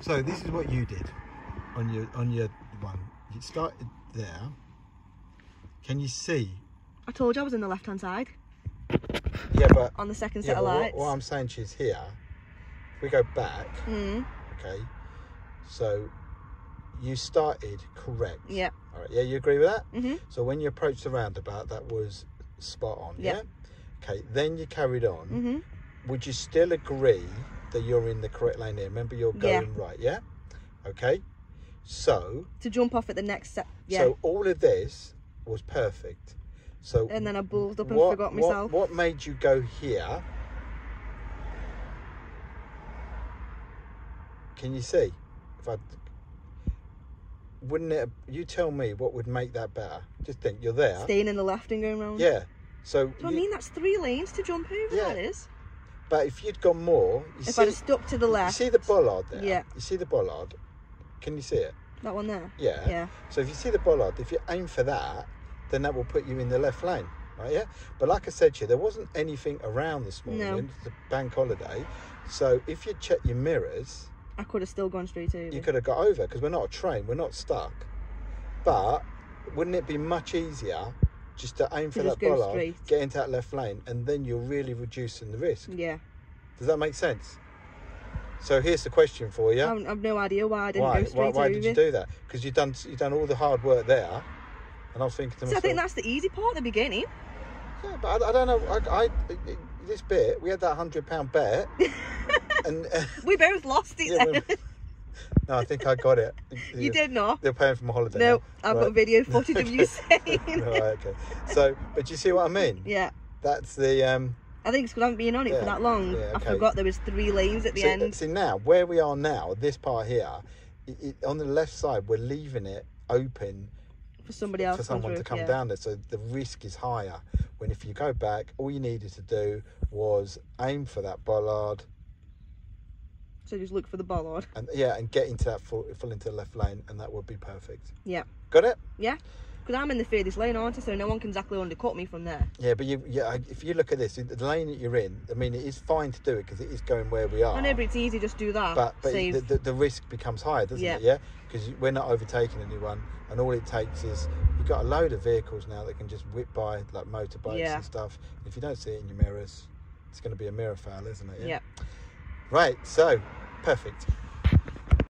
So this is what you did on your on your one. You started there. Can you see? I told you I was in the left hand side Yeah, but on the second yeah, of but what, what I'm saying to you is here. If we go back, Mm, okay. So you started correct. yeah. All right. Yeah, you agree with that? Mhm. So when you approached the roundabout, that was spot on. Yeah. Yeah. Okay. Then you carried on. Mhm. Would you still agree that you're in the correct lane here? Remember, you're Yeah. going right. Yeah. Okay. So, To jump off at the next set. Yeah. so all of this was perfect. So and then I balled up and what, forgot myself. What, what made you go here? Can you see? If I wouldn't it? You tell me what would make that better. Just think, you're there. Staying in the left and going round. Yeah. So, Do you I mean? That's three lanes to jump over. Yeah. That is. But if you'd gone more, you If see, I'd have stuck to the you left. see the bollard there. Yeah. You see the bollard. Can you see it? That one there. Yeah. Yeah. So if you see the bollard, if you aim for that, then that will put you in the left lane, right? Yeah. But like I said to you, there wasn't anything around this morning. No. It's the bank holiday. So if you check your mirrors, I could have still gone straight over. you could have got over because we're not a train, we're not stuck. But wouldn't it be much easier just to aim for that bollard, straight. get into that left lane, and then you're really reducing the risk? Yeah. Does that make sense? So here's the question for you. I have- I've no idea why I didn't why? go straight why over. did you do that? Because you've done you've done all the hard work there, and I was thinking to See, I think that's the easy part, the beginning. yeah, but I, I don't know. I, I this bit we had that hundred pound bet, and uh, We both lost it. yeah, no, I think I got it. you did not. They're paying for my holiday. No, now. I've got video footage of you saying. right, okay. So, but do you see what I mean? Yeah. That's the um. I think it's because I haven't been on it Yeah, for that long. yeah, I forgot there was three lanes at the see, end. see now where we are now, this part here, it, it, on the left side, we're leaving it open for somebody else for to come someone to come yeah. down there. So the risk is higher. When if you go back, all you needed to do was aim for that bollard So just look for the bollard. and yeah, and get into that full, full into the left lane, and that would be perfect. Yeah. Got it? Yeah. Because I'm in the furthest lane, aren't I? So no one can exactly undercut me from there. Yeah, but you, yeah, if you look at this, the lane that you're in, I mean, it is fine to do it because it is going where we are. I know, but it's easy just do that. But but the, the, the risk becomes higher, doesn't Yeah. it? Yeah, because we're not overtaking anyone, and all it takes is you've got a load of vehicles now that can just whip by like motorbikes Yeah. and stuff. If you don't see it in your mirrors, it's going to be a mirror foul, isn't it? yeah. Right. So, perfect.